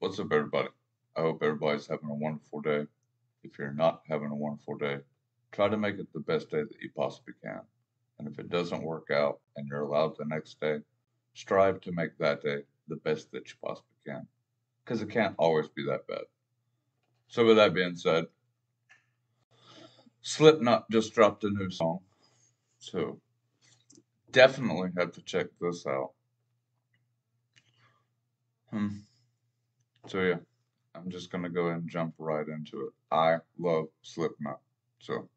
What's up, everybody? I hope everybody's having a wonderful day. If you're not having a wonderful day, try to make it the best day that you possibly can. And if it doesn't work out and you're allowed the next day, strive to make that day the best that you possibly can. Because it can't always be that bad. So, with that being said, Slipknot just dropped a new song. So, definitely have to check this out. Hmm. So yeah, I'm just gonna go ahead and jump right into it. I love Slipknot. So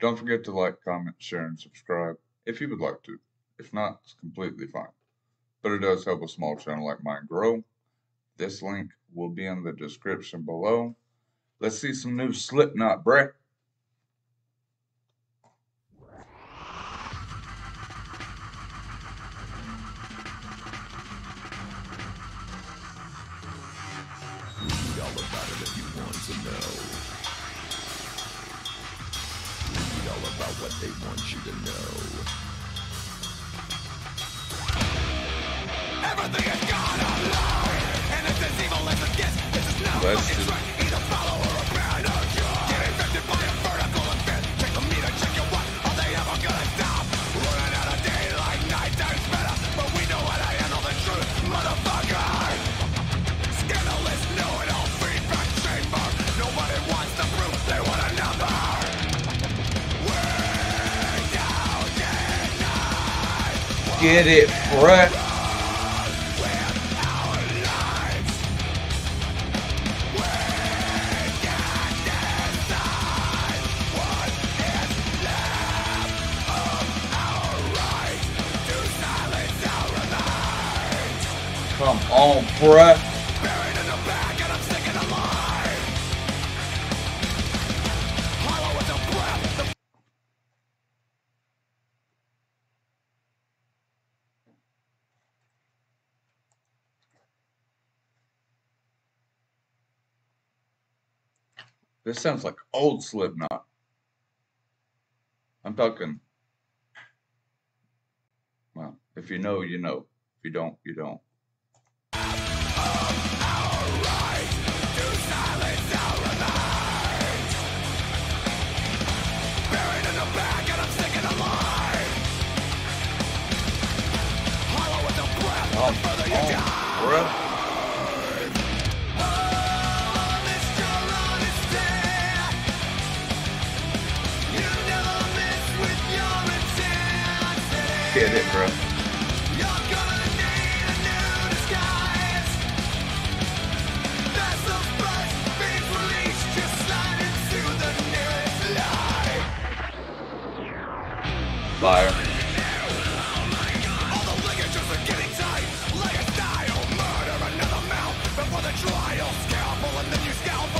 don't forget to like, comment, share, and subscribe if you would like to. If not, it's completely fine. But it does help a small channel like mine grow. This link will be in the description below. Let's see some new Slipknot, bruh. Know. Read all about what they want you to know. Silence it, lives. Come on, bruh. This sounds like old Slipknot. I'm talking. Well, if you know, you know. If you don't, you don't. buried in the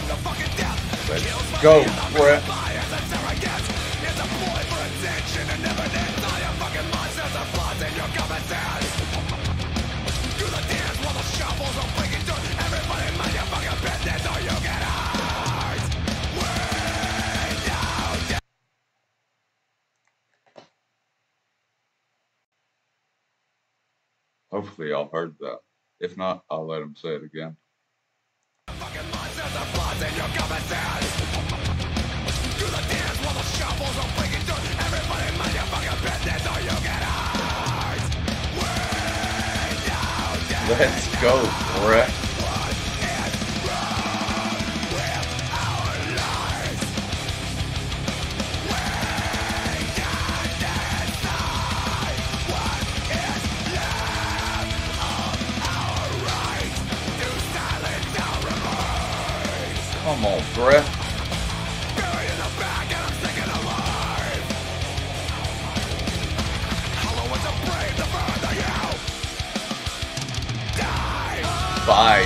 the fucking death. Let's Kills for go, Hopefully, y'all heard that. If not, I'll let him say it again. Let's go, are further on, die. Fire.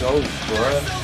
Go, bruh.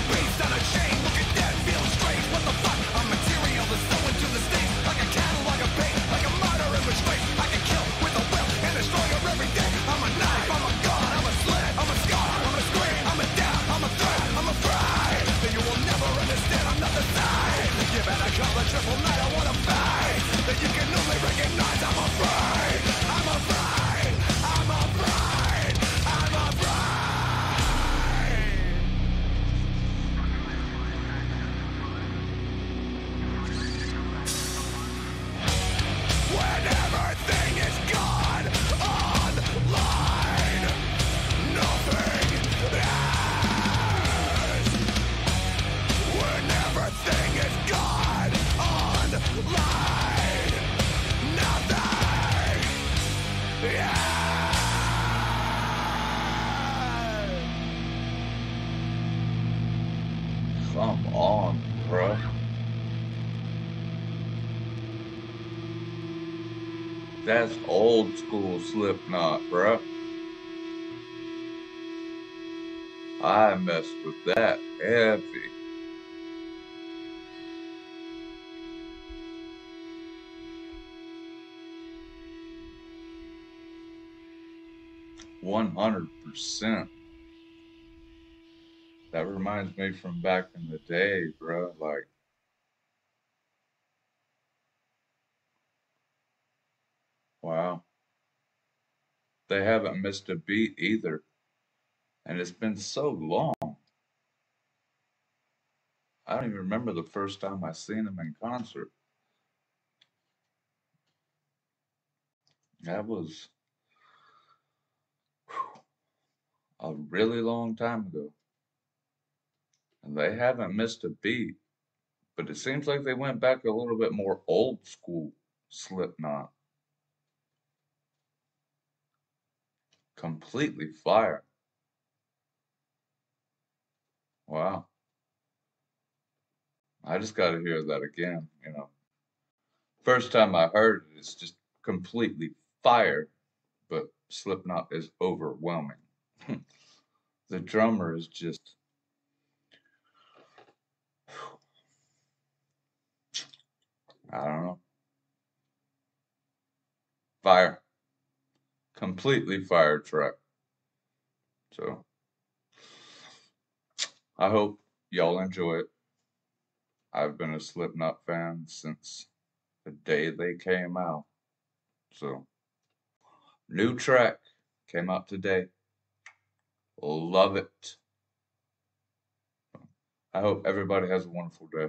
Come on, bruh. That's old school Slipknot, bruh. I messed with that heavy. One hundred percent. That reminds me from back in the day, bro. Like, wow. They haven't missed a beat either. And it's been so long. I don't even remember the first time I seen them in concert. That was whew, a really long time ago. And they haven't missed a beat. But it seems like they went back a little bit more old school Slipknot. Completely fire. Wow. I just got to hear that again, you know. First time I heard it, it's just completely fire, but Slipknot is overwhelming. the drummer is just. I don't know. Fire. Completely fire track. So, I hope y'all enjoy it. I've been a Slipknot fan since the day they came out. So, new track came out today. Love it. I hope everybody has a wonderful day.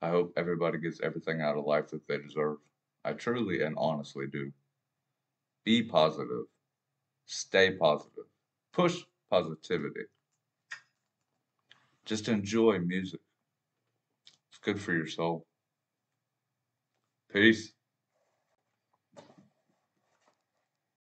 I hope everybody gets everything out of life that they deserve. I truly and honestly do. Be positive. Stay positive. Push positivity. Just enjoy music. It's good for your soul. Peace.